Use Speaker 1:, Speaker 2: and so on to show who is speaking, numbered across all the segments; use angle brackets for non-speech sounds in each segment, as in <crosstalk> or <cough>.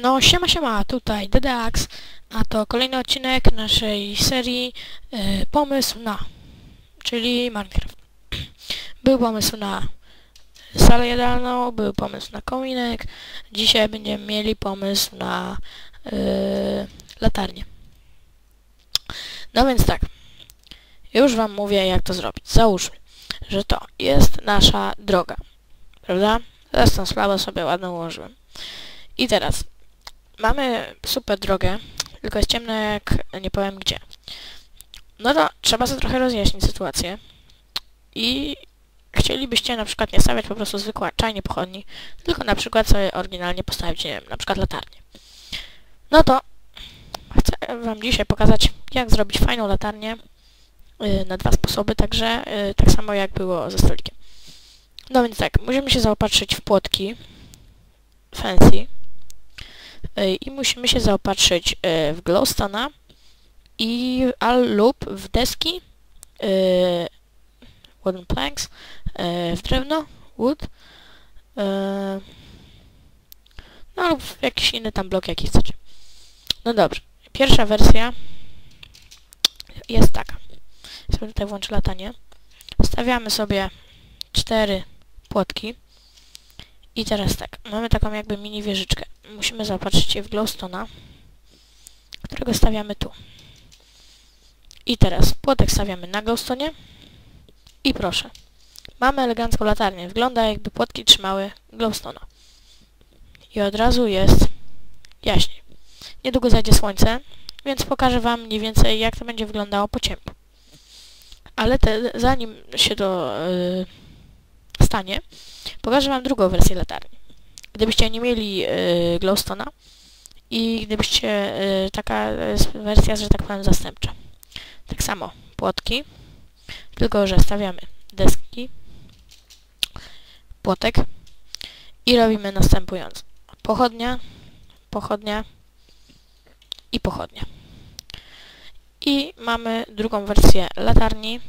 Speaker 1: No, siema, siema, tutaj Dedax, a to kolejny odcinek naszej serii e, Pomysł na, czyli Minecraft. <clears throat> Był pomysł na salę jadalną, był pomysł na kominek, dzisiaj będziemy mieli pomysł na e, latarnię. No więc tak, już wam mówię jak to zrobić. Załóżmy, że to jest nasza droga, prawda? Teraz tą sprawę sobie ładnie ułożyłem. I teraz mamy super drogę, tylko jest ciemno jak nie powiem gdzie. No to trzeba sobie trochę rozjaśnić sytuację. I chcielibyście na przykład nie stawiać po prostu zwykłe czajnie pochodni, tylko na przykład sobie oryginalnie postawić, nie wiem, na przykład latarnię. No to chcę wam dzisiaj pokazać, jak zrobić fajną latarnię yy, na dwa sposoby, także yy, tak samo jak było ze stolikiem. No więc tak, musimy się zaopatrzyć w płotki fancy, Y, i musimy się zaopatrzyć y, w glowstone'a i al lub w deski y, wooden planks w drewno wood no lub w jakiś inny tam blok jaki chcecie. No dobrze pierwsza wersja jest taka. Sobie tutaj włączę latanie. Stawiamy sobie cztery płotki. I teraz tak, mamy taką jakby mini wieżyczkę. Musimy zaopatrzyć się w glowstone'a, którego stawiamy tu. I teraz płotek stawiamy na glowstone i proszę. Mamy elegancką latarnię. Wygląda jakby płotki trzymały glowstone'a. I od razu jest jaśniej. Niedługo zajdzie słońce, więc pokażę wam mniej więcej jak to będzie wyglądało po ciemku. Ale te, zanim się to yy, stanie, Pokażę wam drugą wersję latarni. Gdybyście nie mieli yy, glowstone'a i gdybyście yy, taka jest wersja, że tak powiem, zastępcza. Tak samo płotki, tylko że stawiamy deski, płotek i robimy następująco. Pochodnia, pochodnia i pochodnia. I mamy drugą wersję latarni.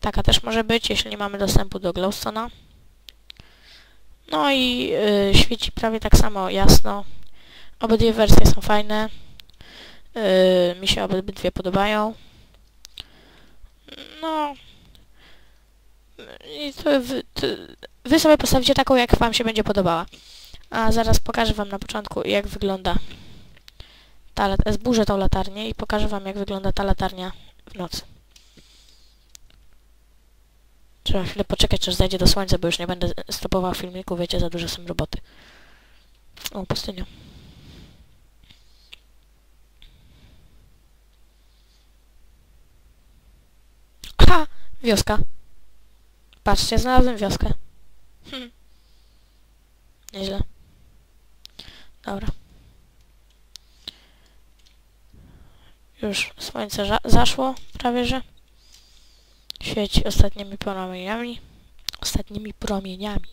Speaker 1: Taka też może być, jeśli nie mamy dostępu do glowstone'a. No i y, świeci prawie tak samo jasno. Obydwie wersje są fajne. Y, mi się obydwie podobają. No. I to to wy sobie postawicie taką, jak wam się będzie podobała. A zaraz pokażę wam na początku, jak wygląda ta zburzę tą latarnię i pokażę wam, jak wygląda ta latarnia w nocy. Trzeba chwilę poczekać, aż zajdzie do słońca, bo już nie będę stopował filmiku, wiecie, za dużo są roboty. O, pustynia. Ha! Wioska. Patrzcie, znalazłem wioskę. Hm. Nieźle. Dobra. Już słońce zaszło, prawie że świeci ostatnimi promieniami. Ostatnimi promieniami.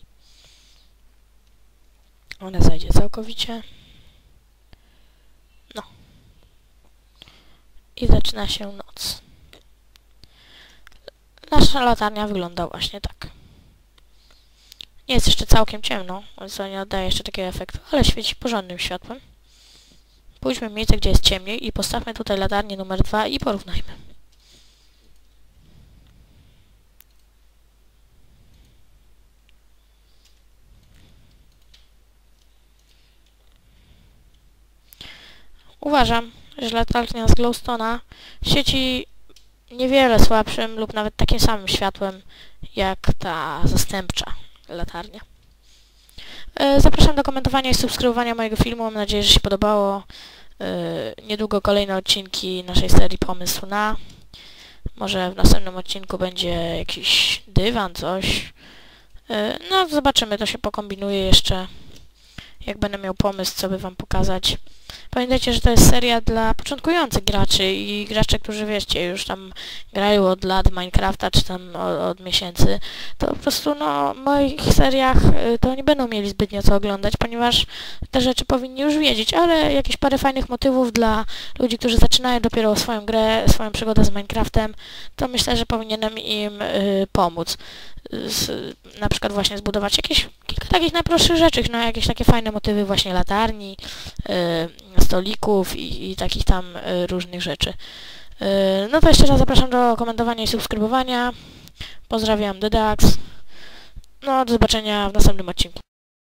Speaker 1: Ona zajdzie całkowicie. No. I zaczyna się noc. Nasza latarnia wygląda właśnie tak. Nie jest jeszcze całkiem ciemno, to nie oddaje jeszcze takiego efektu, ale świeci porządnym światłem. Pójdźmy w miejsce, gdzie jest ciemniej i postawmy tutaj latarnię numer 2 i porównajmy. Uważam, że latarnia z glowstone'a świeci niewiele słabszym lub nawet takim samym światłem jak ta zastępcza latarnia. E, zapraszam do komentowania i subskrybowania mojego filmu. Mam nadzieję, że się podobało. E, niedługo kolejne odcinki naszej serii Pomysł na. Może w następnym odcinku będzie jakiś dywan, coś. E, no, zobaczymy, to się pokombinuje jeszcze jak będę miał pomysł, co by wam pokazać. Pamiętajcie, że to jest seria dla początkujących graczy i graczy, którzy wiecie, już tam grają od lat Minecrafta, czy tam od, od miesięcy, to po prostu no, w moich seriach y, to nie będą mieli zbytnio co oglądać, ponieważ te rzeczy powinni już wiedzieć, ale jakieś parę fajnych motywów dla ludzi, którzy zaczynają dopiero swoją grę, swoją przygodę z Minecraftem, to myślę, że powinienem im y, pomóc. Z, na przykład właśnie zbudować jakieś kilka takich najprostszych rzeczy, no jakieś takie fajne motywy właśnie latarni, y, stolików i, i takich tam y, różnych rzeczy. Y, no to jeszcze raz zapraszam do komentowania i subskrybowania. Pozdrawiam, Dedax. No, do zobaczenia w następnym odcinku.